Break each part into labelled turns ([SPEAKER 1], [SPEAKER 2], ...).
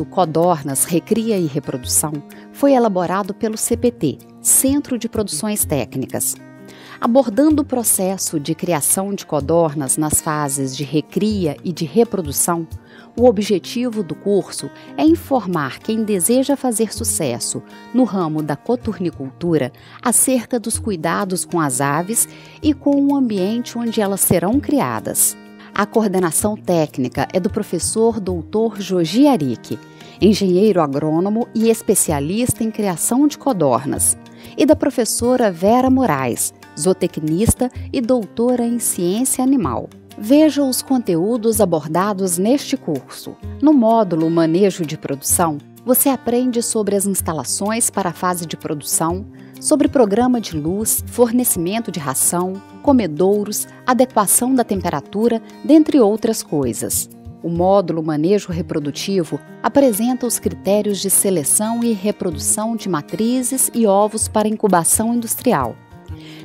[SPEAKER 1] Curso Codornas Recria e Reprodução foi elaborado pelo CPT, Centro de Produções Técnicas, abordando o processo de criação de codornas nas fases de recria e de reprodução. O objetivo do curso é informar quem deseja fazer sucesso no ramo da coturnicultura acerca dos cuidados com as aves e com o ambiente onde elas serão criadas. A coordenação técnica é do professor Dr. Jogi Arique, engenheiro agrônomo e especialista em criação de codornas, e da professora Vera Moraes, zootecnista e doutora em ciência animal. Veja os conteúdos abordados neste curso. No módulo Manejo de Produção, você aprende sobre as instalações para a fase de produção, sobre programa de luz, fornecimento de ração, comedouros, adequação da temperatura, dentre outras coisas. O módulo Manejo Reprodutivo apresenta os critérios de seleção e reprodução de matrizes e ovos para incubação industrial.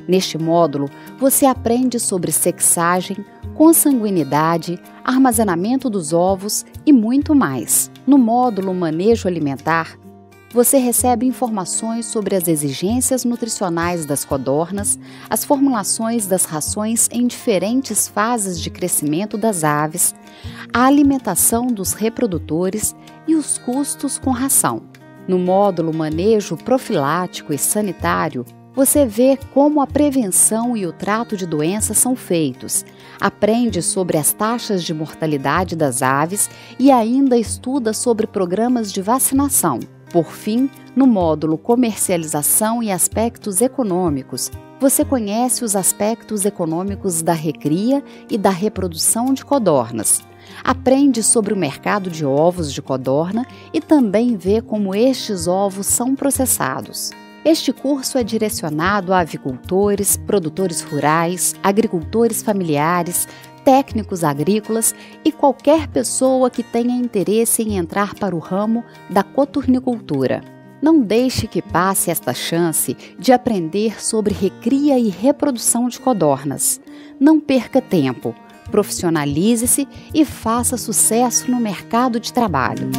[SPEAKER 1] Neste módulo, você aprende sobre sexagem, consanguinidade, armazenamento dos ovos e muito mais. No módulo Manejo Alimentar, você recebe informações sobre as exigências nutricionais das codornas, as formulações das rações em diferentes fases de crescimento das aves, a alimentação dos reprodutores e os custos com ração. No módulo Manejo Profilático e Sanitário, você vê como a prevenção e o trato de doenças são feitos, aprende sobre as taxas de mortalidade das aves e ainda estuda sobre programas de vacinação. Por fim, no módulo Comercialização e Aspectos Econômicos, você conhece os aspectos econômicos da recria e da reprodução de codornas. Aprende sobre o mercado de ovos de codorna e também vê como estes ovos são processados. Este curso é direcionado a avicultores, produtores rurais, agricultores familiares, técnicos agrícolas e qualquer pessoa que tenha interesse em entrar para o ramo da coturnicultura. Não deixe que passe esta chance de aprender sobre recria e reprodução de codornas. Não perca tempo, profissionalize-se e faça sucesso no mercado de trabalho.